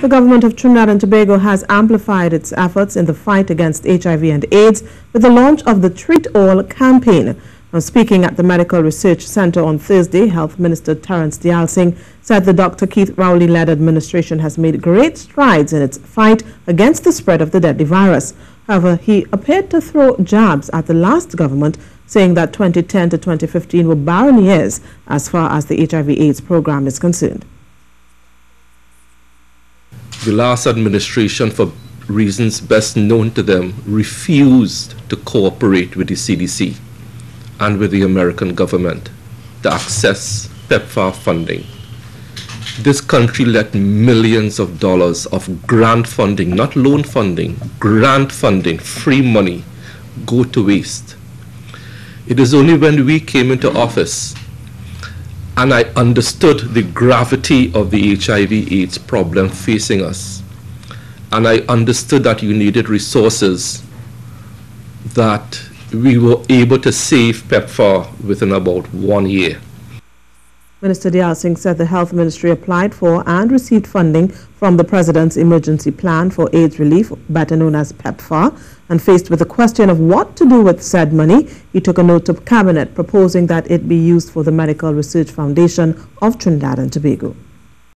The government of Trinidad and Tobago has amplified its efforts in the fight against HIV and AIDS with the launch of the Treat All campaign. Now, speaking at the Medical Research Center on Thursday, Health Minister Terrence Deyalsingh said the Dr. Keith Rowley-led administration has made great strides in its fight against the spread of the deadly virus. However, he appeared to throw jabs at the last government, saying that 2010 to 2015 were barren years as far as the HIV-AIDS program is concerned the last administration, for reasons best known to them, refused to cooperate with the CDC and with the American government to access PEPFAR funding. This country let millions of dollars of grant funding, not loan funding, grant funding, free money, go to waste. It is only when we came into office and I understood the gravity of the HIV AIDS problem facing us. And I understood that you needed resources that we were able to save PEPFAR within about one year. Minister Deyalsingh said the Health Ministry applied for and received funding from the President's Emergency Plan for AIDS Relief, better known as PEPFAR, and faced with the question of what to do with said money, he took a note to Cabinet proposing that it be used for the Medical Research Foundation of Trinidad and Tobago.